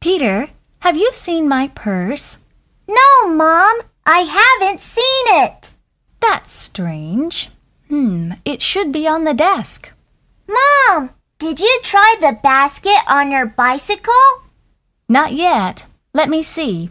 Peter, have you seen my purse? No, Mom, I haven't seen it. That's strange. Hmm, it should be on the desk. Mom, did you try the basket on your bicycle? Not yet. Let me see.